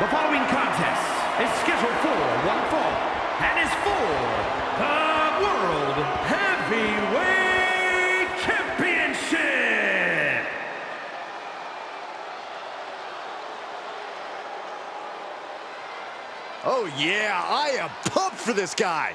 The following contest is scheduled for one fall and is for the World Heavyweight Championship. Oh, yeah, I am pumped for this guy.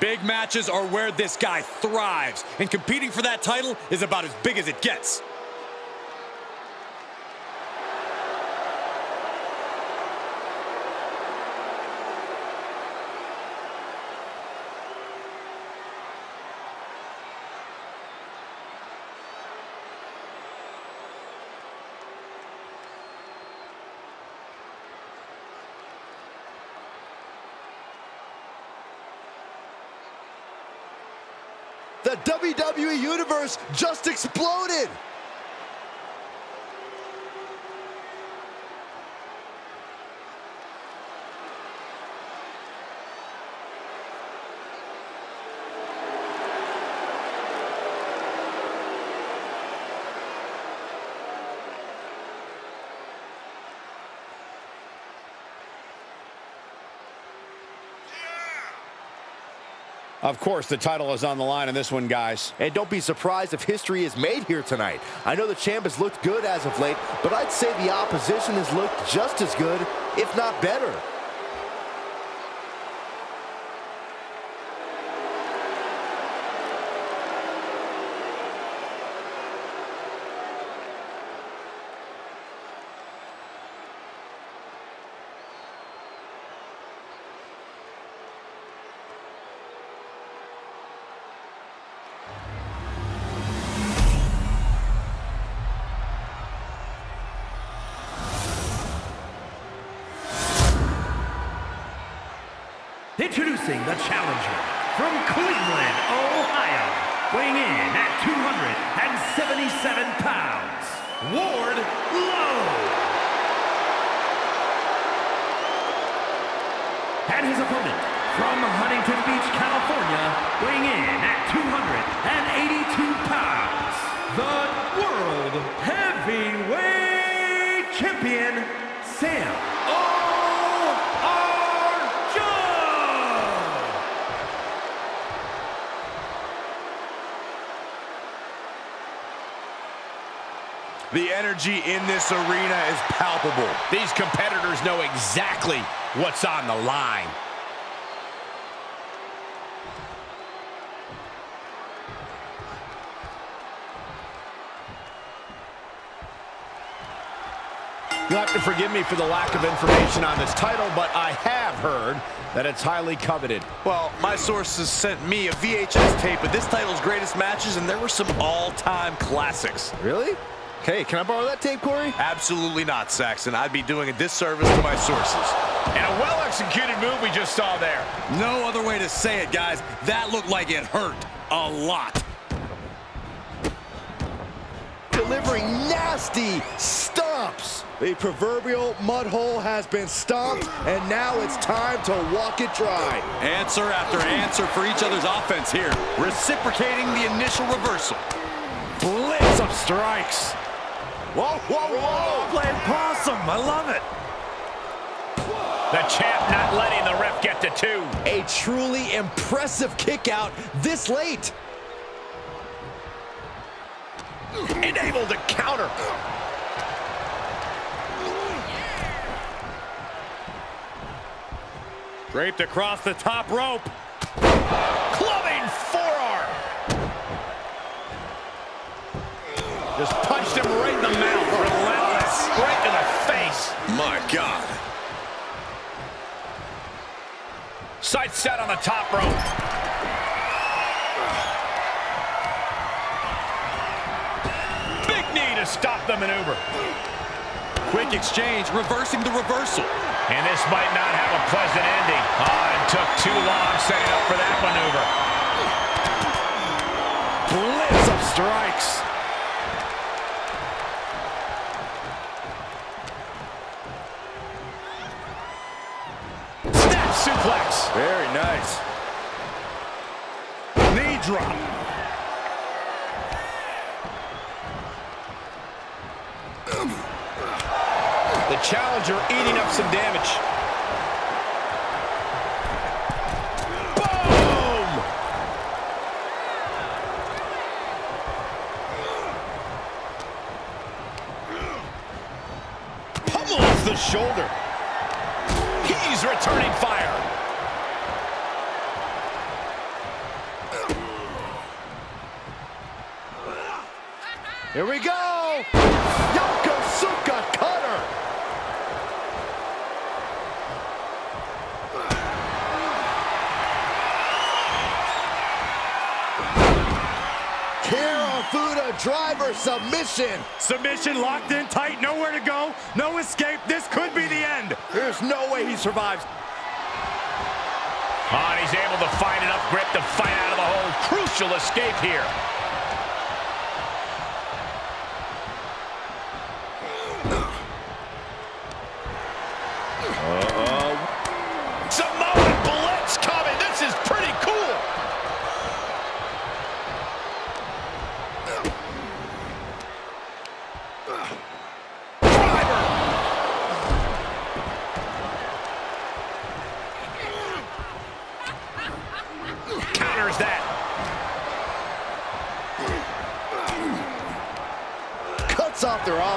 Yeah! Big matches are where this guy thrives, and competing for that title is about as big as it gets. The WWE Universe just exploded. Of course, the title is on the line in this one, guys. And don't be surprised if history is made here tonight. I know the champ has looked good as of late, but I'd say the opposition has looked just as good, if not better. Introducing the challenger from Cleveland, Ohio, weighing in at 277 pounds, Wardlow. And his opponent from Huntington Beach, California, weighing in at 282 pounds, the World Heavyweight Champion, Sam O.R. The energy in this arena is palpable. These competitors know exactly what's on the line. You'll have to forgive me for the lack of information on this title, but I have heard that it's highly coveted. Well, my sources sent me a VHS tape of this title's greatest matches, and there were some all-time classics. Really? Hey, can I borrow that tape, Corey? Absolutely not, Saxton. I'd be doing a disservice to my sources. And a well-executed move we just saw there. No other way to say it, guys. That looked like it hurt a lot. Delivering nasty stomps. The proverbial mud hole has been stomped, and now it's time to walk it dry. Answer after answer for each other's offense here, reciprocating the initial reversal. Blitz of strikes. Whoa, whoa, whoa! Playing possum, I love it. The champ not letting the ref get to two. A truly impressive kick out this late. And able to counter. Draped across the top rope. Clubbing forearm. Just punched him right in mouth. Relentless. Right to the face. My God. Sight set on the top rope. Big knee to stop the maneuver. Quick exchange, reversing the reversal. And this might not have a pleasant ending. Oh, it took too long setting up for that maneuver. Blitz of strikes. Suplex. Very nice. Knee drop. The challenger eating up some damage. Boom! Pummels the shoulder. He's returning fire. Here we go. Yokosuka cutter. Karafuda driver submission. Submission locked in tight, nowhere to go, no escape. This could be the end. There's no way he survives. Oh, and he's able to find enough grip to fight out of the hole. Crucial escape here.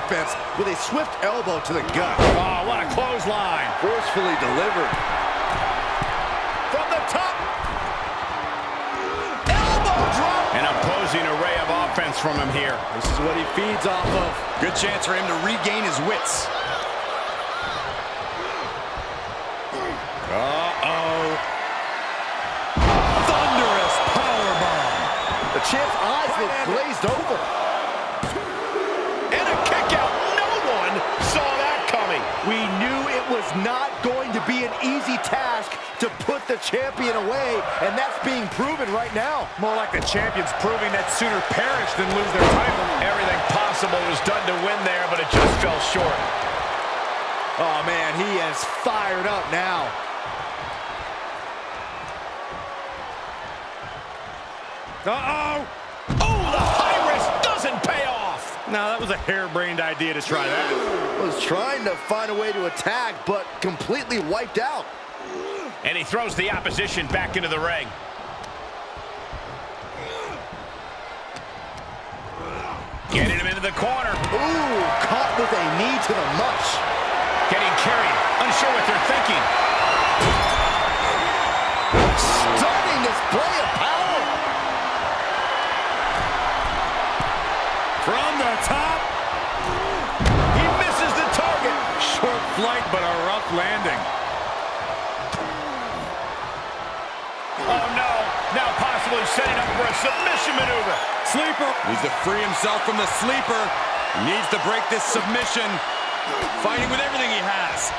Offense with a swift elbow to the gut. Oh, what a clothesline. Forcefully delivered. From the top. Elbow drop. An opposing array of offense from him here. This is what he feeds off of. Good chance for him to regain his wits. Uh-oh. Thunderous powerbomb. The champ's eyes look glazed over. Easy task to put the champion away, and that's being proven right now. More like the champions proving that sooner perish than lose their title. Everything possible was done to win there, but it just fell short. Oh, man, he is fired up now. Uh-oh. Now, that was a harebrained idea to try that. Was trying to find a way to attack, but completely wiped out. And he throws the opposition back into the ring. Getting him into the corner. Ooh, caught with a knee to the mush. Getting carried. Unsure what they're thinking. But a rough landing. Oh, no. Now possibly setting up for a submission maneuver. Sleeper. Needs to free himself from the sleeper. Needs to break this submission. Fighting with everything he has.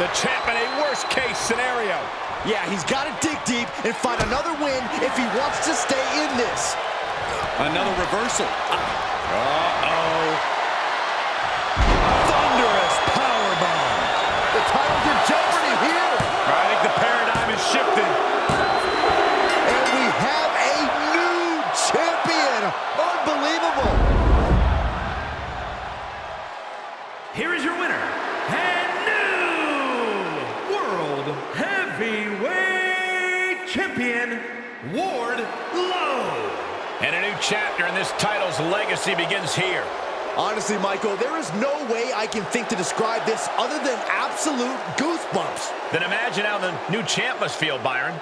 The champ in a worst-case scenario. Yeah, he's got to dig deep and find another win if he wants to stay in this. Another reversal. Uh-oh. Thunderous powerbomb. The title's in jeopardy here. I think the paradigm is shifting. And a new chapter in this title's legacy begins here. Honestly, Michael, there is no way I can think to describe this other than absolute goosebumps. Then imagine how the new champ must feel, Byron.